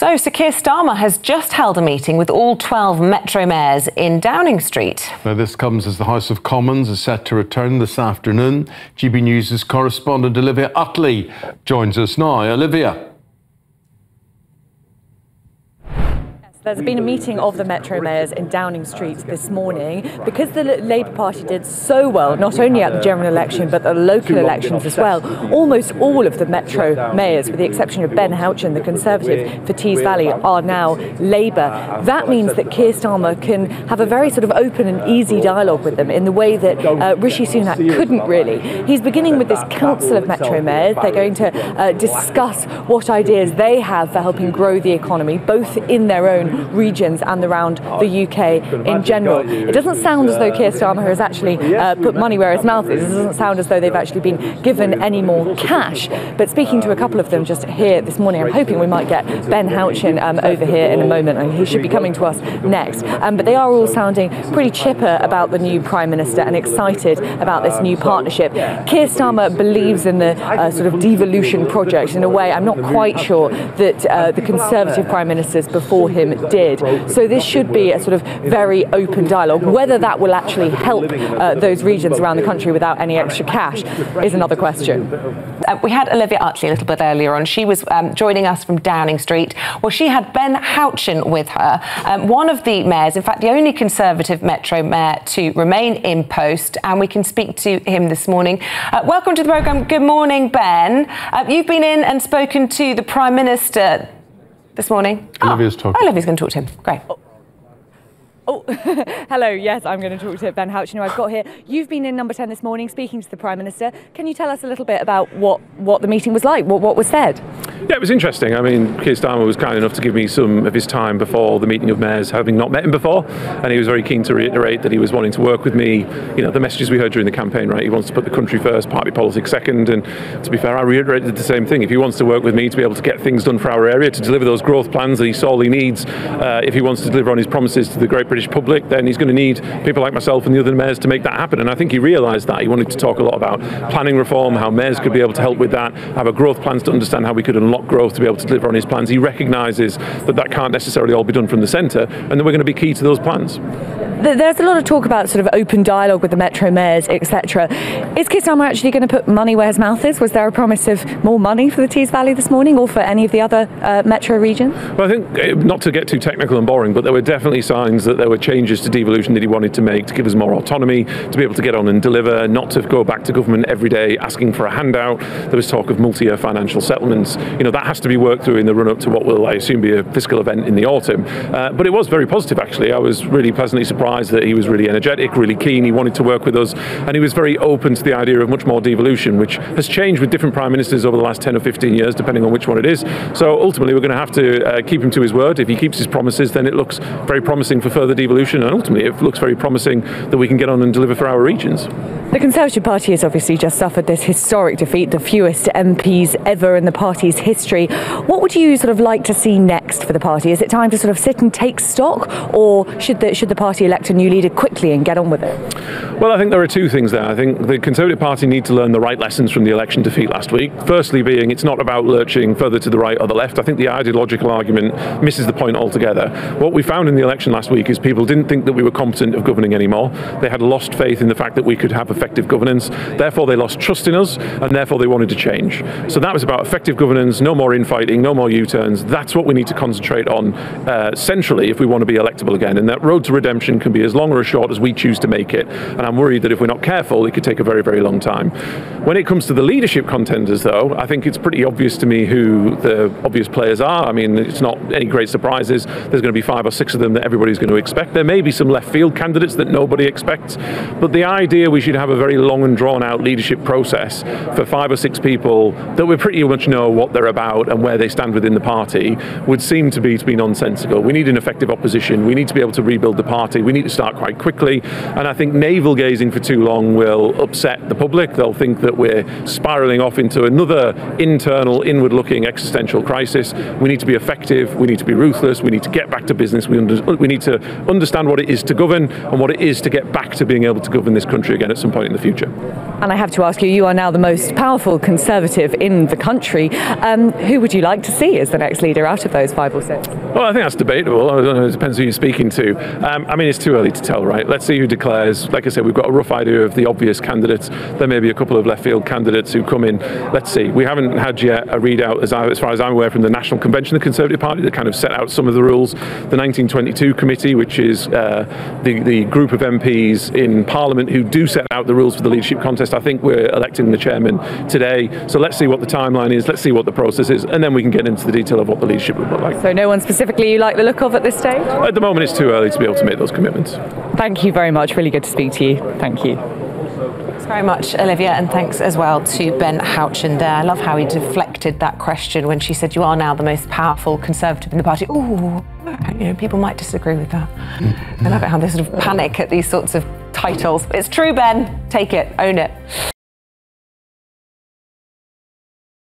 So, Sir Keir Starmer has just held a meeting with all 12 Metro mayors in Downing Street. Now, this comes as the House of Commons is set to return this afternoon. GB News' correspondent Olivia Utley joins us now. Olivia. There's been a meeting of the Metro mayors in Downing Street this morning because the Labour Party did so well, not only at the general election but the local elections as well. Almost all of the Metro mayors, with the exception of Ben Houchen, the Conservative for Tees Valley, are now Labour. That means that Keir Starmer can have a very sort of open and easy dialogue with them in the way that uh, Rishi Sunak couldn't really. He's beginning with this Council of Metro Mayors. They're going to uh, discuss what ideas they have for helping grow the economy, both in their own regions and around the UK in general. It doesn't sound as though Keir Starmer has actually uh, put money where his mouth is. It doesn't sound as though they've actually been given any more cash. But speaking to a couple of them just here this morning, I'm hoping we might get Ben Houchen um, over here in a moment, and he should be coming to us next. Um, but they are all sounding pretty chipper about the new Prime Minister and excited about this new partnership. Keir Starmer believes in the uh, sort of devolution project in a way I'm not quite sure that uh, the Conservative Prime Ministers before him did. So this should be a sort of very open dialogue. Whether that will actually help uh, those regions around the country without any extra cash is another question. Uh, we had Olivia Utley a little bit earlier on. She was um, joining us from Downing Street. Well, she had Ben Houchen with her, um, one of the mayors, in fact, the only Conservative Metro mayor to remain in post, and we can speak to him this morning. Uh, welcome to the programme. Good morning, Ben. Uh, you've been in and spoken to the Prime Minister this morning? Ah, Olivia's oh, talking. Olivia's going to talk to him. Great. Oh, oh hello. Yes, I'm going to talk to Ben Houchen, who I've got here. You've been in Number 10 this morning speaking to the Prime Minister. Can you tell us a little bit about what, what the meeting was like, what, what was said? Yeah, it was interesting. I mean, Keir Starmer was kind enough to give me some of his time before the meeting of mayors, having not met him before, and he was very keen to reiterate that he was wanting to work with me. You know, the messages we heard during the campaign, right? He wants to put the country first, party politics second, and to be fair, I reiterated the same thing. If he wants to work with me to be able to get things done for our area, to deliver those growth plans that he sorely needs, uh, if he wants to deliver on his promises to the great British public, then he's going to need people like myself and the other mayors to make that happen. And I think he realised that. He wanted to talk a lot about planning reform, how mayors could be able to help with that, have a growth plans to understand how we could unlock growth to be able to deliver on his plans. He recognises that that can't necessarily all be done from the centre, and that we're going to be key to those plans. There's a lot of talk about sort of open dialogue with the Metro mayors, etc. Is Starmer actually going to put money where his mouth is? Was there a promise of more money for the Tees Valley this morning, or for any of the other uh, Metro regions? Well, I think uh, not to get too technical and boring, but there were definitely signs that there were changes to devolution that he wanted to make to give us more autonomy, to be able to get on and deliver, not to go back to government every day asking for a handout. There was talk of multi-year financial settlements. You know that has to be worked through in the run-up to what will, I assume, be a fiscal event in the autumn. Uh, but it was very positive, actually. I was really pleasantly surprised that he was really energetic, really keen. He wanted to work with us, and he was very open to the idea of much more devolution, which has changed with different prime ministers over the last 10 or 15 years, depending on which one it is. So ultimately, we're going to have to uh, keep him to his word. If he keeps his promises, then it looks very promising for further devolution, and ultimately, it looks very promising that we can get on and deliver for our regions. The Conservative Party has obviously just suffered this historic defeat, the fewest MPs ever in the party's history. What would you sort of like to see next for the party? Is it time to sort of sit and take stock, or should the, should the party elect a new leader quickly and get on with it? Well, I think there are two things there. I think the Conservative Party need to learn the right lessons from the election defeat last week. Firstly, being it's not about lurching further to the right or the left. I think the ideological argument misses the point altogether. What we found in the election last week is people didn't think that we were competent of governing anymore. They had lost faith in the fact that we could have effective governance. Therefore, they lost trust in us, and therefore they wanted to change. So that was about effective governance, no more infighting, no more U-turns. That's what we need to concentrate on uh, centrally if we want to be electable again. And that road to redemption can be as long or as short as we choose to make it. And I'm worried that if we're not careful, it could take a very, very long time. When it comes to the leadership contenders, though, I think it's pretty obvious to me who the obvious players are. I mean, it's not any great surprises. There's going to be five or six of them that everybody's going to expect. There may be some left field candidates that nobody expects, but the idea we should have a very long and drawn out leadership process for five or six people that we pretty much know what they're about and where they stand within the party would seem to be to be nonsensical. We need an effective opposition. We need to be able to rebuild the party. We need to start quite quickly. And I think navel gazing for too long will upset the public. They'll think that we're spiraling off into another internal, inward looking existential crisis. We need to be effective. We need to be ruthless. We need to get back to business. We, under, we need to understand what it is to govern and what it is to get back to being able to govern this country again at some point in the future. And I have to ask you, you are now the most powerful Conservative in the country. Um, who would you like to see as the next leader out of those five or six? Well, I think that's debatable. I don't know, it depends who you're speaking to. Um, I mean, it's too early to tell, right? Let's see who declares. Like I said, we've got a rough idea of the obvious candidates. There may be a couple of left field candidates who come in. Let's see. We haven't had yet a readout, as, I, as far as I'm aware, from the National Convention of the Conservative Party that kind of set out some of the rules. The 1922 committee, which is uh, the, the group of MPs in Parliament who do set out the rules for the leadership contest. I think we're electing the chairman today. So let's see what the timeline is. Let's see what the process is, and then we can get into the detail of what the leadership would look like. So no one specifically you like the look of at this stage? At the moment, it's too early to be able to make those commitments. Thank you very much. Really good to speak to you. Thank you. Thanks very much, Olivia, and thanks as well to Ben Houchen there. I love how he deflected that question when she said, You are now the most powerful Conservative in the party. Ooh, you know, people might disagree with that. I love it how they sort of panic at these sorts of titles. It's true, Ben. Take it, own it.